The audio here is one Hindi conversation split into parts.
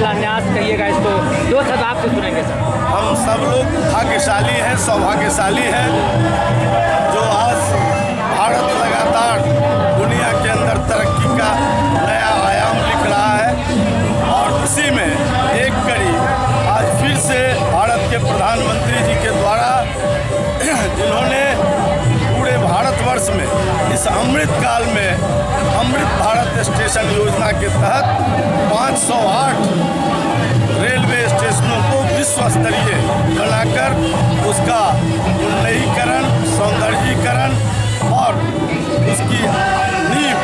शिलान्यास कहिएगा इसको। दो शब्द आपसे सुनेंगे, सर। हम सब लोग भाग्यशाली हैं, सौभाग्यशाली हैं। इस अमृत काल में अमृत भारत स्टेशन योजना के तहत 508 रेलवे स्टेशनों को विश्व स्तरीय बनाकर उसका उन्नयीकरण, सौंदर्यीकरण और उसकी नींव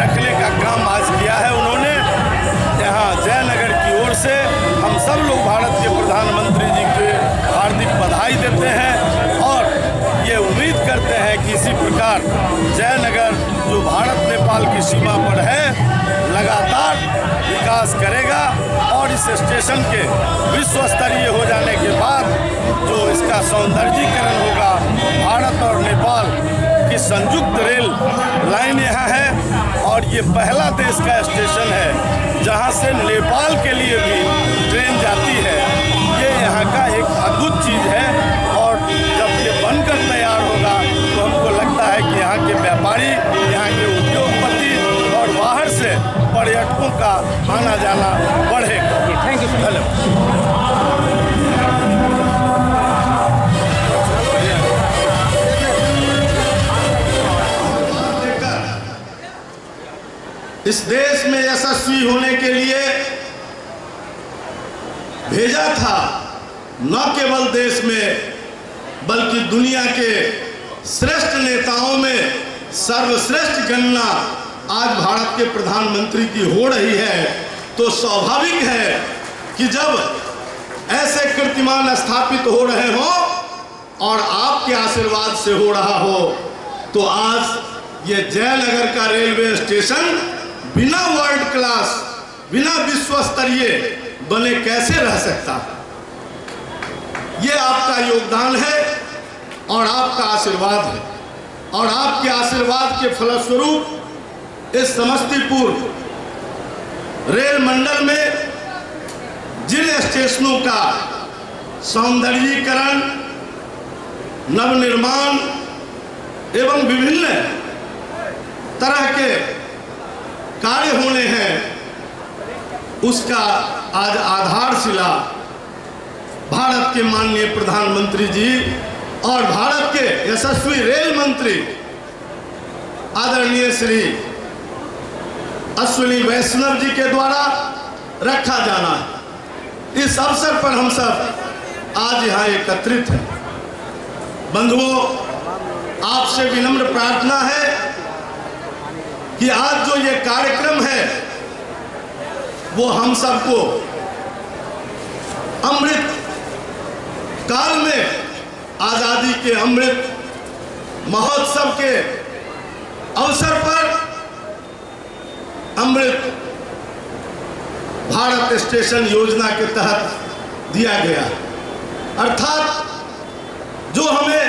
रखने का काम आज किया है उन्होंने। यहाँ जयनगर की ओर से हम सब लोग भारत के प्रधानमंत्री जी के हार्दिक बधाई देते हैं और ये उम्मीद करते हैं कि इसी प्रकार जयनगर जो भारत, नेपाल की सीमा पर है, लगातार विकास करेगा और इस स्टेशन के विश्व स्तरीय हो जाने के बाद जो इसका सौंदर्यीकरण होगा, भारत और नेपाल की संयुक्त रेल लाइन यहाँ है और ये पहला देश का स्टेशन है, जहाँ से नेपाल के लिए भी ट्रेन जाती है। धन्यवाद इस देश में यशस्वी होने के लिए भेजा था, न केवल देश में, बल्कि दुनिया के श्रेष्ठ नेताओं में सर्वश्रेष्ठ गणना आज भारत के प्रधानमंत्री की हो रही है। तो स्वाभाविक है कि जब ऐसे कीर्तिमान स्थापित हो रहे हो और आपके आशीर्वाद से हो रहा हो तो आज ये जयनगर का रेलवे स्टेशन बिना वर्ल्ड क्लास, बिना विश्व स्तरीय बने कैसे रह सकता? है ये आपका योगदान है और आपका आशीर्वाद है। और आपके आशीर्वाद के फलस्वरूप इस समस्तीपुर रेल मंडल में जिन स्टेशनों का सौंदर्यीकरण, नवनिर्माण एवं विभिन्न तरह के कार्य होने हैं, उसका आज आधारशिला भारत के माननीय प्रधानमंत्री जी और भारत के यशस्वी रेल मंत्री आदरणीय श्री अश्विनी वैष्णव जी के द्वारा रखा जाना है। इस अवसर पर हम सब आज यहाँ एकत्रित हैं। बंधुओं, आपसे विनम्र प्रार्थना है कि आज जो ये कार्यक्रम है, वो हम सबको अमृत काल में आज़ादी के अमृत महोत्सव के अवसर पर अमृत भारत स्टेशन योजना के तहत दिया गया। अर्थात जो हमें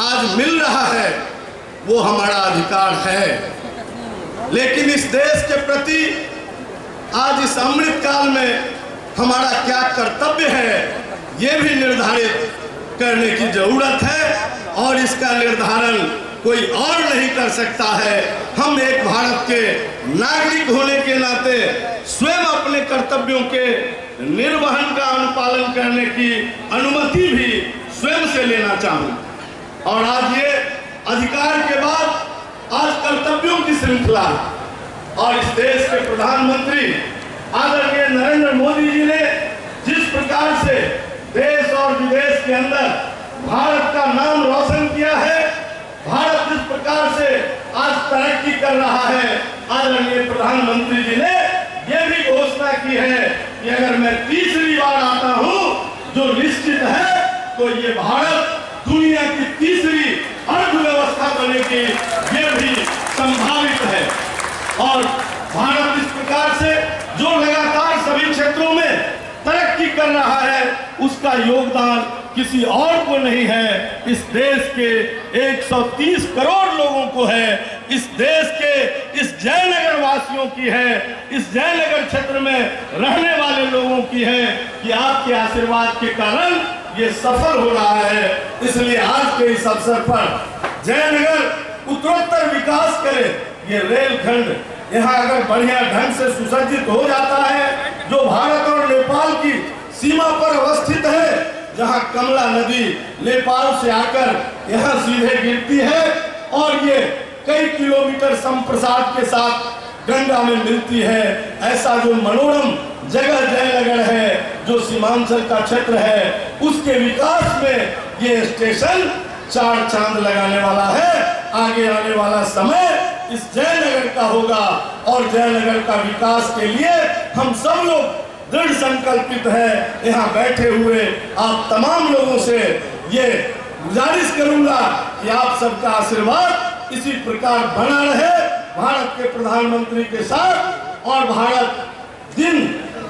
आज मिल रहा है, वो हमारा अधिकार है। लेकिन इस देश के प्रति आज इस अमृत काल में हमारा क्या कर्तव्य है, ये भी निर्धारित करने की ज़रूरत है और इसका निर्धारण कोई और नहीं कर सकता है। हम एक भारत के नागरिक होने के नाते स्वयं अपने कर्तव्यों के निर्वहन का अनुपालन करने की अनुमति भी स्वयं से लेना चाहूँ। और आज ये अधिकार के बाद आज कर्तव्यों की श्रृंखला और इस देश के प्रधानमंत्री आदरणीय नरेंद्र मोदी जी ने जिस प्रकार से देश और विदेश के अंदर भारत का नाम रोशन किया है भारत जिस प्रकार से आज तरक्की कर रहा है, आदरणीय प्रधानमंत्री जी ने यह भी घोषणा की है कि अगर मैं तीसरी बार आता हूँ, जो निश्चित है तो ये भारत दुनिया की तीसरी अर्थव्यवस्था बनेगी, ये भी संभावित है और भारत इस प्रकार से जो लगातार सभी क्षेत्रों में तरक्की कर रहा है, उसका योगदान किसी और को नहीं है। इस देश के 130 करोड़ लोगों को है। इस देश के इस जयनगर वासियों की है। इस जयनगर क्षेत्र में रहने वाले लोगों की है कि आपके आशीर्वाद के कारण ये सफल हो रहा है। इसलिए आज के इस अवसर पर जयनगर उत्तरोत्तर विकास करे, ये रेलखंड यहाँ अगर बढ़िया ढंग से सुसज्जित हो जाता है, जो भारत और नेपाल की सीमा पर अवस्थित है, जहाँ कमला नदी नेपाल से आकर यहाँ सीधे गिरती है और ये कई किलोमीटर संप्रसाद के साथ गंगा में मिलती है। ऐसा जो मनोरम जगह जयनगर है, जो सीमांचल का क्षेत्र है, उसके विकास में ये स्टेशन चार चाँद लगाने वाला है। आगे आने वाला समय इस जयनगर का होगा और जयनगर का विकास के लिए हम सब लोग दृढ़ संकल्पित है। यहाँ बैठे हुए आप तमाम लोगों से ये गुजारिश करूँगा कि आप सबका आशीर्वाद इसी प्रकार बना रहे भारत के प्रधानमंत्री के साथ और भारत दिन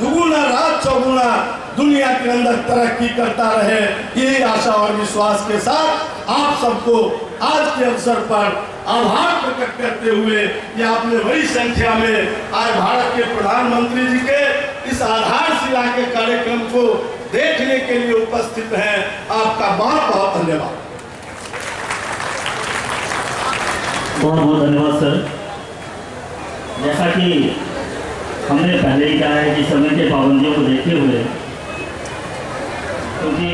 दुगुना, रात चौगुना दुनिया के अंदर तरक्की करता रहे। यही आशा और विश्वास के साथ आप सबको आज के अवसर पर आभार प्रकट करते हुए कि आपने बड़ी संख्या में आज भारत के प्रधानमंत्री जी के इस आधारशिला के कार्यक्रम को देखने के लिए उपस्थित हैं आपका बहुत बहुत धन्यवाद। बहुत बहुत धन्यवाद, सर। जैसा कि हमने पहले ही कहा है कि समय के पाबंदियों को देखते हुए, क्योंकि